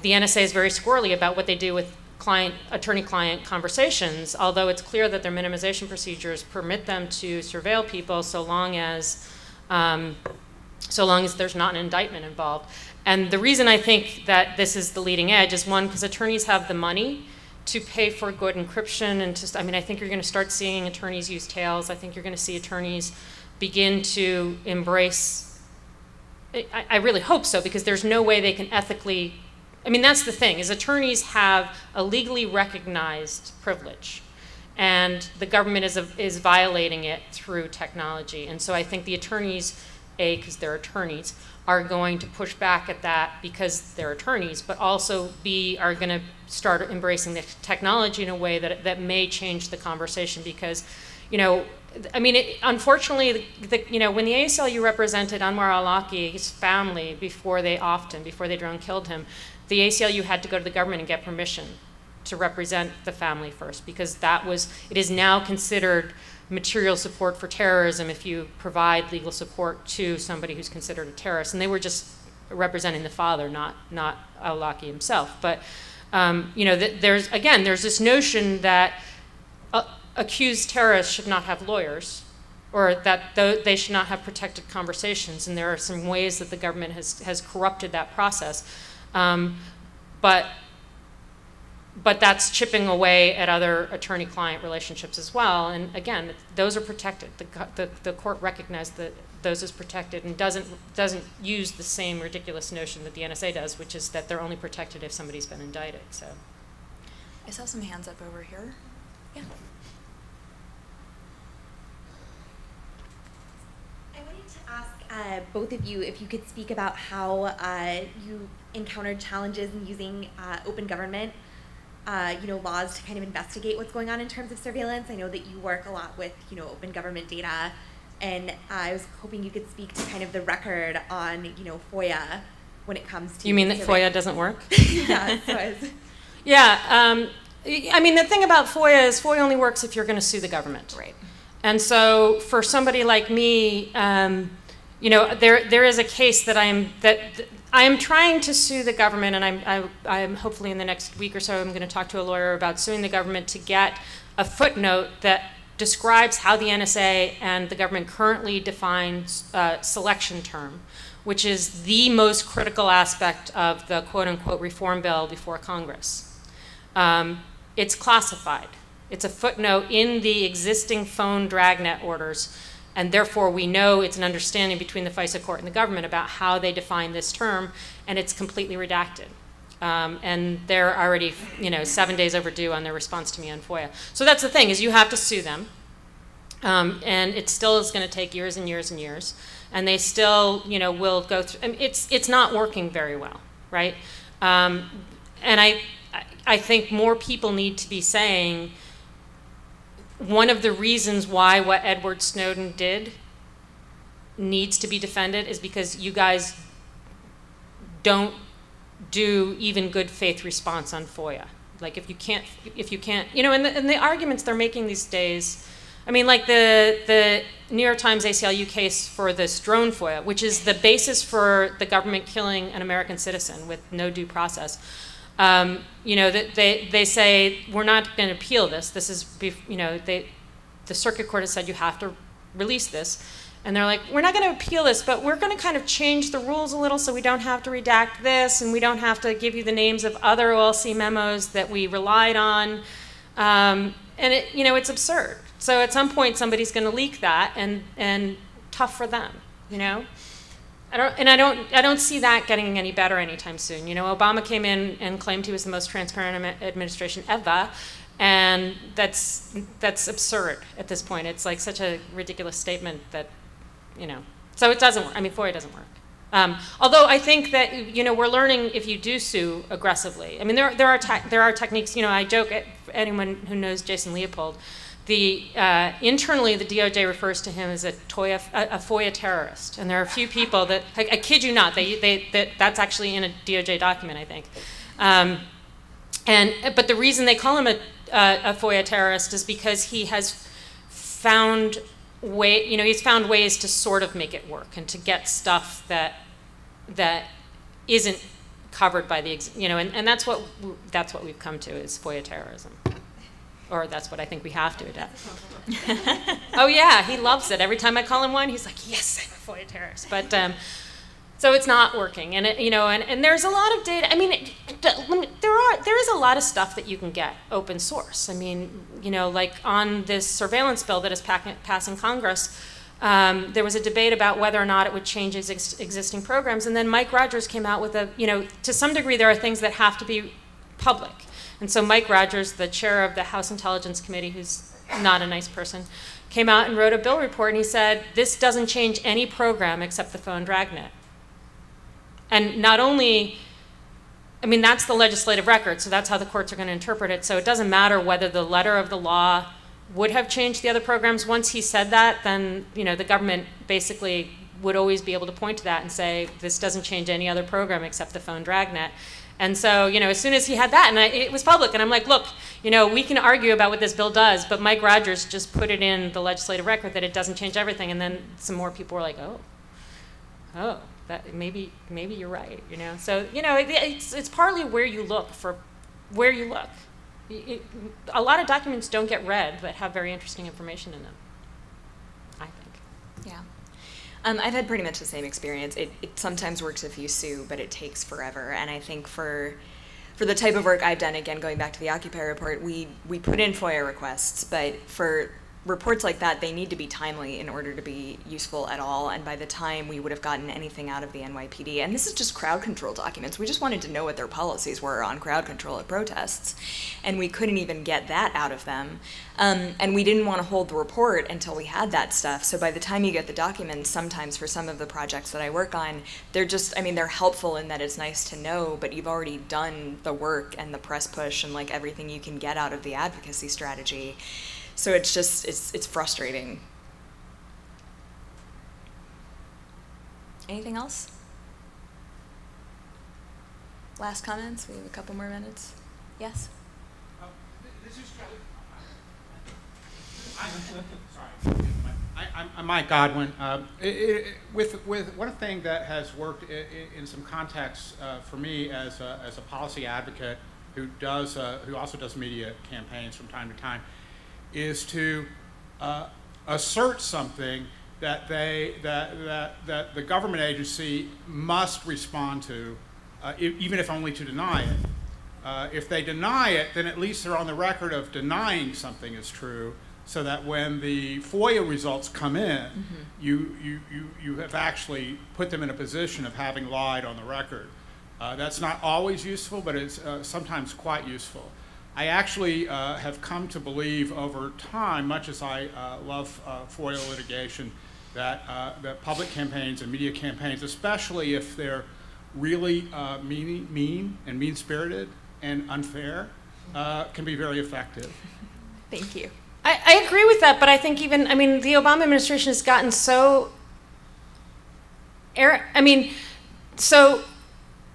the NSA is very squirrely about what they do with client attorney-client conversations, although it's clear that their minimization procedures permit them to surveil people so long as um, so long as there's not an indictment involved. And the reason I think that this is the leading edge is one, because attorneys have the money to pay for good encryption and I mean, I think you're going to start seeing attorneys use tails. I think you're going to see attorneys begin to embrace, I, I really hope so, because there's no way they can ethically I mean, that's the thing, is attorneys have a legally recognized privilege. And the government is, a, is violating it through technology. And so I think the attorneys A, because they're attorneys, are going to push back at that because they're attorneys, but also B, are going to start embracing the technology in a way that, that may change the conversation because, you know, I mean, it, unfortunately, the, the, you know, when the ACLU represented Anwar al-Awlaki's family before they often, before they drone killed him, the ACLU had to go to the government and get permission to represent the family first because that was, it is now considered material support for terrorism if you provide legal support to somebody who's considered a terrorist. And they were just representing the father, not, not al-Awlaki himself. But, um, you know, th there's, again, there's this notion that uh, accused terrorists should not have lawyers or that th they should not have protected conversations. And there are some ways that the government has, has corrupted that process. Um, but but that's chipping away at other attorney-client relationships as well. And again, those are protected. The, the, the, court recognized that those is protected and doesn't, doesn't use the same ridiculous notion that the NSA does, which is that they're only protected if somebody's been indicted. So, I saw some hands up over here. Yeah. I wanted to ask uh, both of you if you could speak about how uh, you encountered challenges in using uh, open government uh, you know, laws to kind of investigate what's going on in terms of surveillance. I know that you work a lot with, you know, open government data, and I was hoping you could speak to kind of the record on, you know, FOIA when it comes to. You mean that FOIA doesn't work? yeah, yeah. Um, I mean, the thing about FOIA is FOIA only works if you're going to sue the government. Right. And so, for somebody like me, um, you know, there there is a case that I'm that I am trying to sue the government, and I'm, I, am hopefully in the next week or so, I'm going to talk to a lawyer about suing the government to get a footnote that describes how the NSA and the government currently defines uh, selection term, which is the most critical aspect of the quote unquote reform bill before Congress. Um, it's classified. It's a footnote in the existing phone dragnet orders and therefore, we know it's an understanding between the FISA court and the government about how they define this term, and it's completely redacted. Um, and they're already, you know, seven days overdue on their response to me on FOIA. So that's the thing is you have to sue them, um, and it still is going to take years and years and years, and they still, you know, will go through. It's it's not working very well, right? Um, and I I think more people need to be saying one of the reasons why what Edward Snowden did needs to be defended is because you guys don't do even good faith response on FOIA. Like if you can't, if you can't, you know, and the, and the arguments they're making these days, I mean, like the, the New York Times ACLU case for this drone FOIA, which is the basis for the government killing an American citizen with no due process. Um, you know, they, they say, we're not going to appeal this. This is, you know, they, the circuit court has said you have to release this. And they're like, we're not going to appeal this, but we're going to kind of change the rules a little so we don't have to redact this and we don't have to give you the names of other OLC memos that we relied on. Um, and it, you know, it's absurd. So at some point, somebody's going to leak that, and and tough for them, you know. I don't, and I don't, I don't see that getting any better anytime soon. You know, Obama came in and claimed he was the most transparent administration ever, and that's that's absurd at this point. It's like such a ridiculous statement that, you know, so it doesn't work. I mean, FOIA doesn't work. Um, although I think that you know we're learning if you do sue aggressively. I mean, there there are there are techniques. You know, I joke at anyone who knows Jason Leopold the, uh, internally, the DOJ refers to him as a, a, a FOIA terrorist. And there are a few people that, I, I kid you not, they, they, that, that's actually in a DOJ document, I think. Um, and, but the reason they call him a, a FOIA terrorist is because he has found way, you know, he's found ways to sort of make it work and to get stuff that, that isn't covered by the, you know, and, and that's what, that's what we've come to is FOIA terrorism or that's what I think we have to adapt. oh yeah, he loves it. Every time I call him one, he's like, "Yes, I'm a FOIA terrorist." But um, so it's not working, and it, you know, and, and there's a lot of data. I mean, it, there are there is a lot of stuff that you can get open source. I mean, you know, like on this surveillance bill that is passing Congress. Um, there was a debate about whether or not it would change ex existing programs, and then Mike Rogers came out with a, you know, to some degree there are things that have to be public. And so Mike Rogers, the chair of the House Intelligence Committee, who's not a nice person, came out and wrote a bill report and he said, this doesn't change any program except the phone dragnet. And not only, I mean, that's the legislative record, so that's how the courts are going to interpret it. So it doesn't matter whether the letter of the law would have changed the other programs. Once he said that, then, you know, the government basically would always be able to point to that and say, this doesn't change any other program except the phone dragnet. And so, you know, as soon as he had that, and I, it was public, and I'm like, look, you know, we can argue about what this bill does, but Mike Rogers just put it in the legislative record that it doesn't change everything, and then some more people were like, oh, oh, that maybe maybe you're right, you know. So, you know, it, it's it's partly where you look for where you look. It, a lot of documents don't get read, but have very interesting information in them. I think. Yeah. Um, I've had pretty much the same experience. It, it sometimes works if you sue, but it takes forever. And I think for for the type of work I've done, again going back to the Occupy report, we we put in FOIA requests, but for reports like that, they need to be timely in order to be useful at all. And by the time we would have gotten anything out of the NYPD, and this is just crowd control documents, we just wanted to know what their policies were on crowd control at protests. And we couldn't even get that out of them. Um, and we didn't want to hold the report until we had that stuff. So by the time you get the documents, sometimes for some of the projects that I work on, they're just, I mean, they're helpful in that it's nice to know, but you've already done the work and the press push and like everything you can get out of the advocacy strategy. So it's just it's it's frustrating. Anything else? Last comments? We have a couple more minutes. Yes. Uh, sorry. I, am Mike Godwin. Uh, it, it, with, with one thing that has worked in, in some contexts uh, for me as a, as a policy advocate who does uh, who also does media campaigns from time to time is to uh, assert something that they that, that that the government agency must respond to, uh, even if only to deny it. Uh, if they deny it, then at least they're on the record of denying something is true, so that when the FOIA results come in, mm -hmm. you, you, you, you have actually put them in a position of having lied on the record. Uh, that's not always useful, but it's uh, sometimes quite useful. I actually uh, have come to believe over time, much as I uh, love uh, FOIA litigation, that, uh, that public campaigns and media campaigns, especially if they're really uh, mean, mean and mean-spirited and unfair, uh, can be very effective. Thank you. I, I agree with that, but I think even, I mean, the Obama administration has gotten so, I mean, so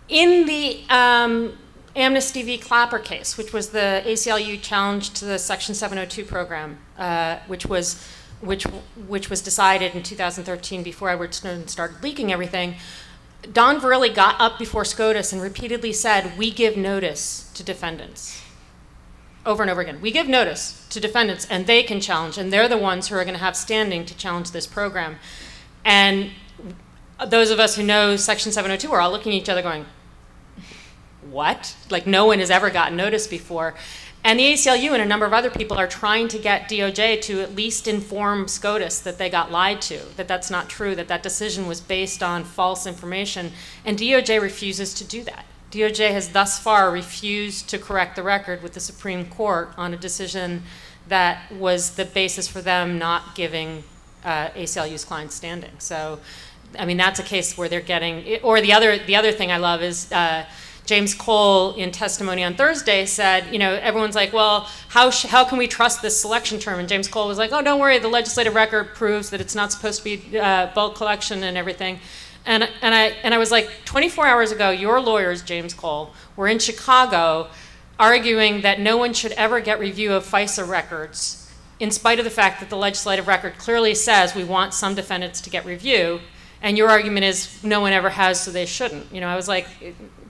in the um, Amnesty v. Clapper case, which was the ACLU challenge to the Section 702 program, uh, which was which which was decided in 2013 before Edward Snowden started leaking everything. Don Verrilli got up before SCOTUS and repeatedly said, "We give notice to defendants." Over and over again, we give notice to defendants, and they can challenge, and they're the ones who are going to have standing to challenge this program. And those of us who know Section 702 are all looking at each other, going, what? Like no one has ever gotten notice before. And the ACLU and a number of other people are trying to get DOJ to at least inform SCOTUS that they got lied to, that that's not true, that that decision was based on false information. And DOJ refuses to do that. DOJ has thus far refused to correct the record with the Supreme Court on a decision that was the basis for them not giving uh, ACLU's clients standing. So, I mean, that's a case where they're getting, or the other, the other thing I love is, uh, James Cole, in testimony on Thursday, said, you know, everyone's like, well, how, how can we trust this selection term? And James Cole was like, oh, don't worry, the legislative record proves that it's not supposed to be uh, bulk collection and everything. And, and, I, and I was like, 24 hours ago, your lawyers, James Cole, were in Chicago arguing that no one should ever get review of FISA records, in spite of the fact that the legislative record clearly says we want some defendants to get review. And your argument is no one ever has, so they shouldn't. You know, I was like,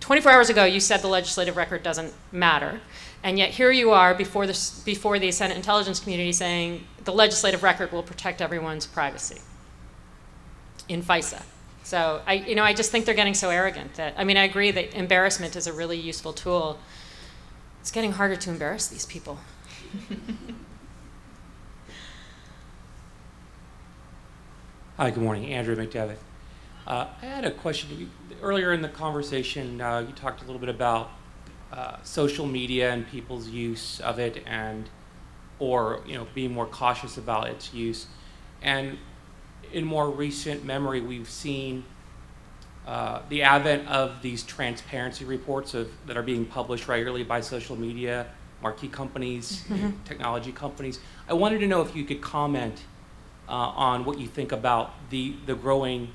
24 hours ago, you said the legislative record doesn't matter. And yet here you are before, this, before the Senate intelligence community saying the legislative record will protect everyone's privacy in FISA. So I, you know, I just think they're getting so arrogant that, I mean, I agree that embarrassment is a really useful tool. It's getting harder to embarrass these people. Hi, good morning. Andrew McDevitt. Uh, I had a question. Earlier in the conversation, uh, you talked a little bit about uh, social media and people's use of it and or you know being more cautious about its use. And in more recent memory, we've seen uh, the advent of these transparency reports of, that are being published regularly by social media, marquee companies, technology companies. I wanted to know if you could comment uh, on what you think about the, the growing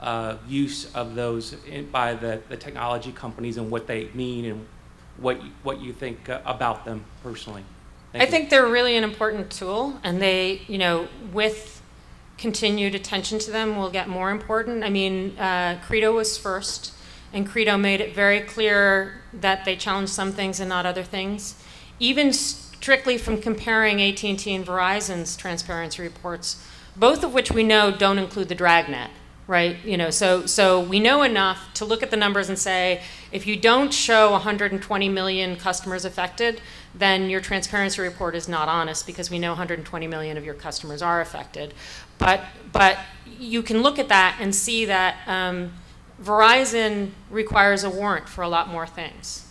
uh, use of those in, by the, the technology companies and what they mean and what you, what you think uh, about them personally. Thank I you. think they're really an important tool, and they, you know, with continued attention to them, will get more important. I mean, uh, Credo was first, and Credo made it very clear that they challenged some things and not other things. Even strictly from comparing AT&T and Verizon's transparency reports, both of which we know don't include the dragnet right? You know, so so we know enough to look at the numbers and say, if you don't show 120 million customers affected, then your transparency report is not honest because we know 120 million of your customers are affected. But but you can look at that and see that um, Verizon requires a warrant for a lot more things.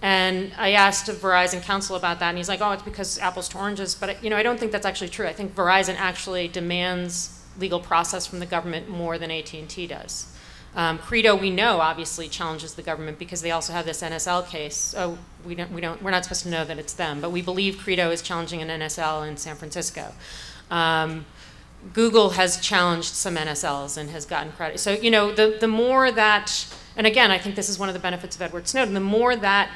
And I asked Verizon counsel about that, and he's like, "Oh, it's because apples to oranges." But you know, I don't think that's actually true. I think Verizon actually demands legal process from the government more than AT&T does. Um, Credo, we know, obviously challenges the government because they also have this NSL case. We don't, we don't, we're not supposed to know that it's them, but we believe Credo is challenging an NSL in San Francisco. Um, Google has challenged some NSLs and has gotten credit. So, you know, the, the more that, and again, I think this is one of the benefits of Edward Snowden, the more that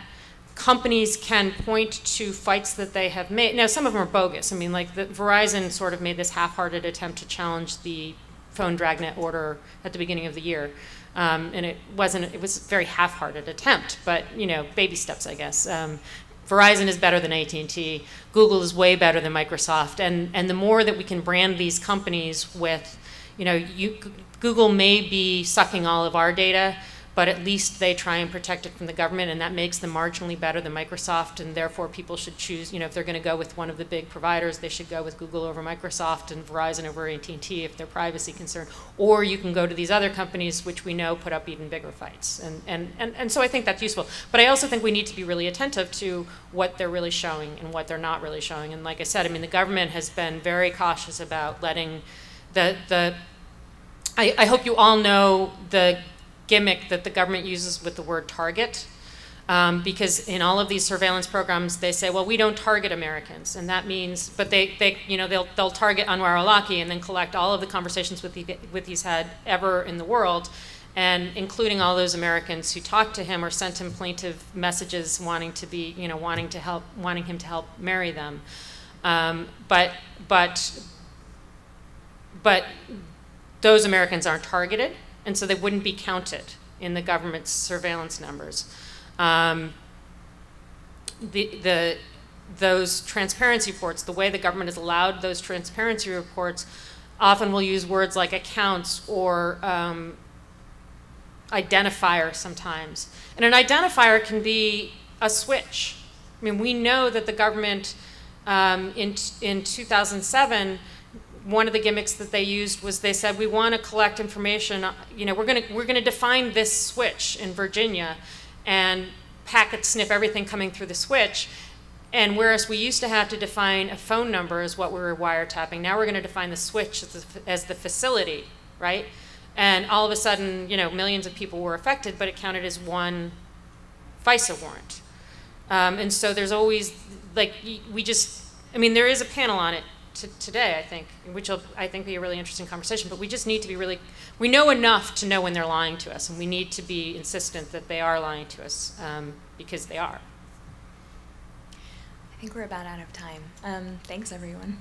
companies can point to fights that they have made. Now, some of them are bogus. I mean, like the, Verizon sort of made this half-hearted attempt to challenge the phone dragnet order at the beginning of the year. Um, and it wasn't, it was a very half-hearted attempt, but, you know, baby steps, I guess. Um, Verizon is better than AT&T. Google is way better than Microsoft. And, and the more that we can brand these companies with, you know, you, Google may be sucking all of our data, but at least they try and protect it from the government, and that makes them marginally better than Microsoft, and therefore people should choose, you know, if they're going to go with one of the big providers, they should go with Google over Microsoft and Verizon over AT&T if they're privacy concerned. Or you can go to these other companies, which we know put up even bigger fights. And, and, and, and so I think that's useful. But I also think we need to be really attentive to what they're really showing and what they're not really showing. And like I said, I mean, the government has been very cautious about letting the, the I, I hope you all know the gimmick that the government uses with the word target. Um, because in all of these surveillance programs, they say, well, we don't target Americans, and that means, but they, they you know, they'll, they'll target Anwar al-Awlaki and then collect all of the conversations with, he, with he's had ever in the world, and including all those Americans who talked to him or sent him plaintive messages wanting to be, you know, wanting to help, wanting him to help marry them. Um, but, but, but those Americans aren't targeted and so they wouldn't be counted in the government's surveillance numbers. Um, the, the, those transparency reports, the way the government has allowed those transparency reports, often will use words like accounts or um, identifier sometimes. And an identifier can be a switch. I mean, we know that the government um, in, in 2007 one of the gimmicks that they used was they said we want to collect information. You know, we're going to we're going to define this switch in Virginia, and packet sniff everything coming through the switch. And whereas we used to have to define a phone number as what we were wiretapping, now we're going to define the switch as the, as the facility, right? And all of a sudden, you know, millions of people were affected, but it counted as one FISA warrant. Um, and so there's always, like, we just, I mean, there is a panel on it today, I think, which will, I think, be a really interesting conversation. But we just need to be really, we know enough to know when they're lying to us, and we need to be insistent that they are lying to us um, because they are. I think we're about out of time. Um, thanks, everyone.